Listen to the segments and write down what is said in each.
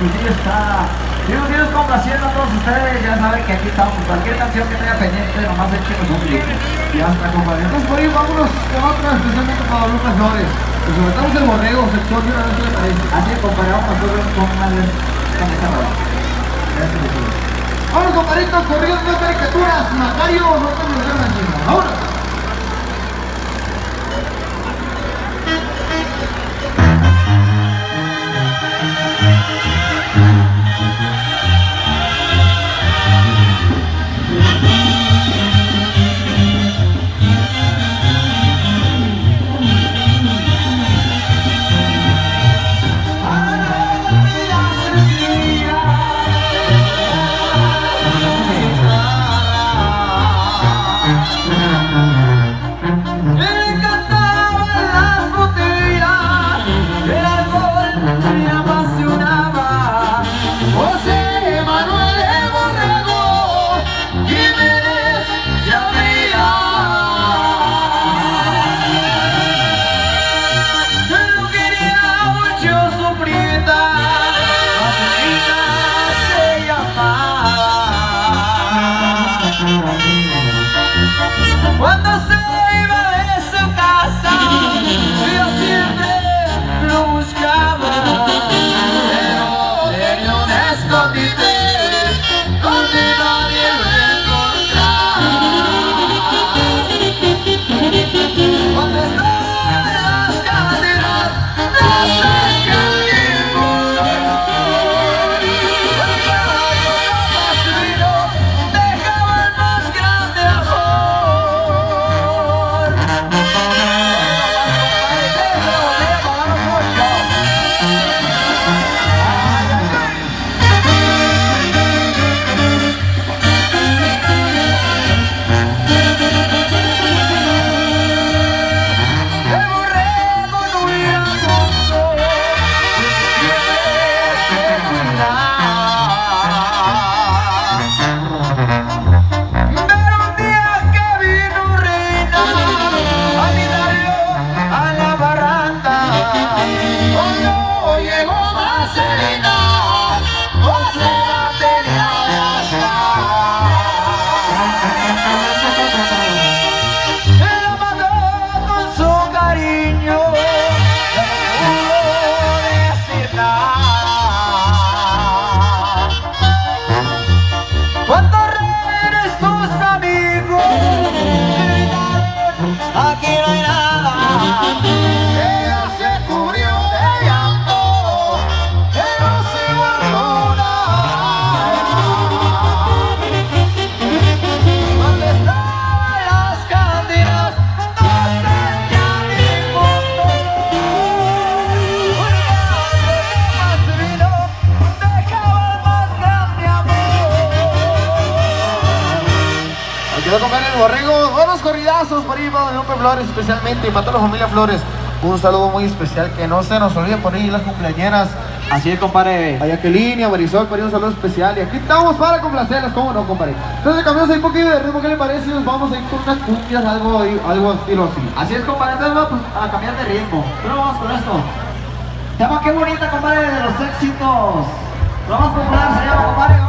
sí está. Sigo, sigo complaciendo a todos ustedes, ya saben que aquí estamos, cualquier canción que tenga pendiente, nomás échenos un grito. Ya está, compadre. Entonces, por ahí vámonos con otra, especialmente para Lucas Flores. Pues soltamos el borrego, sector de una vez, ¿qué le parece? Así que a hacer con una vez con esta rola. Gracias, Jesús. Vámonos, compadrito, corriendo caricaturas. Macario, no te lo encima. Vámonos. Corridazos por ahí para Don Flores, especialmente y para toda la familia Flores. Un saludo muy especial que no se nos olvide por ahí las cumpleañeras. Así es, compadre. A Jacqueline a Marisol, por ahí un saludo especial. Y aquí estamos para complacerlas, ¿cómo no, compadre? Entonces cambiamos ahí un poquito de ritmo, ¿qué le parece? Y nos vamos a ir con unas cumbias, algo, algo estilo así. Así es, compadre. Entonces vamos a cambiar de ritmo. Pero vamos con esto. Llama Qué bonita, compadre, de los éxitos. Lo más popular se llama, compadre.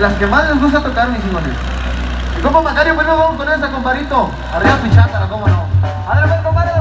Las que más les gusta tocar, mis hijos. Y como Macario, pues nos vamos con esa, comparito. Arriba pichátala, cómo no. Adelante, compadre,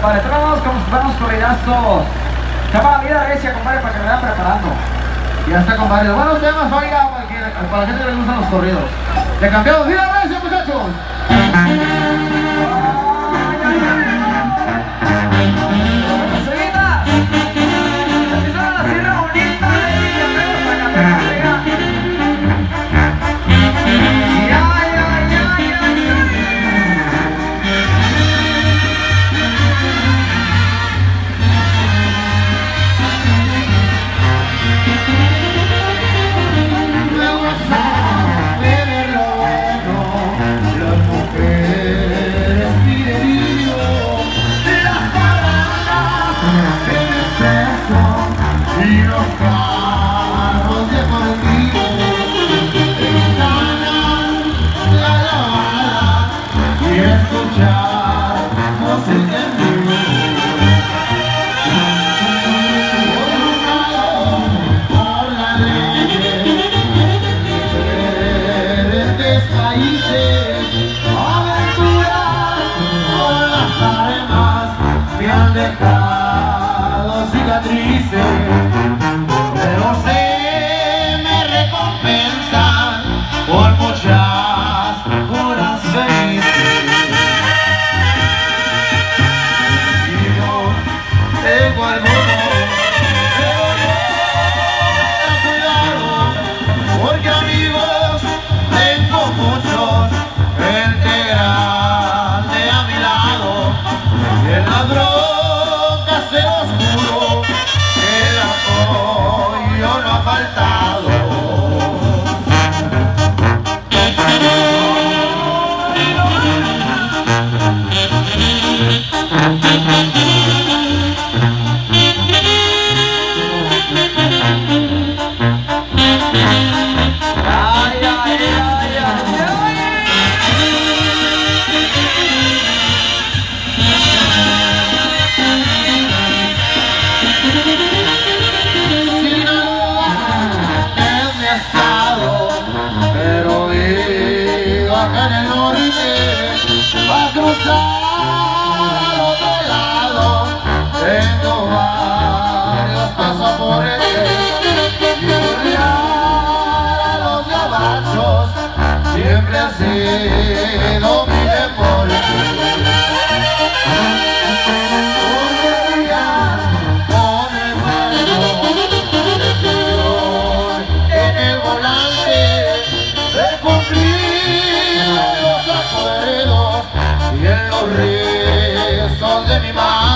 para atrás, como si fueran corridazos. Chama vida recia, compadre, para que me vayan preparando. Y ya está, compadre. Buenos temas, oiga, para, que, para la gente que le gustan los corridos. Le cambiamos vida recia, muchachos. hice aventuras con las arenas me han dejado el va a cruzar al otro lado tengo varios pasaportes y burlar a los gabachos siempre ha sido mi deporte. sorry, sons de mi madre.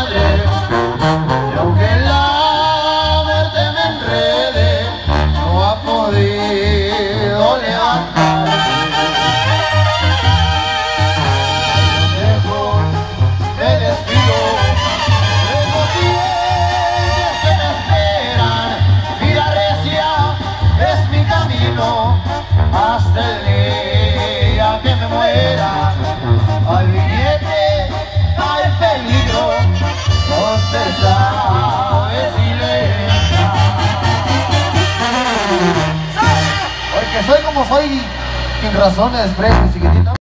soy sin razones, fresco, chiquitito.